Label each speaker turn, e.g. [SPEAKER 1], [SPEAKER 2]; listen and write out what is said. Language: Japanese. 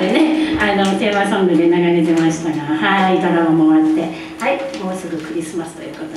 [SPEAKER 1] でねあのテーマソングで流れてましたがはいドラマも終わってはいもうすぐクリスマスということで。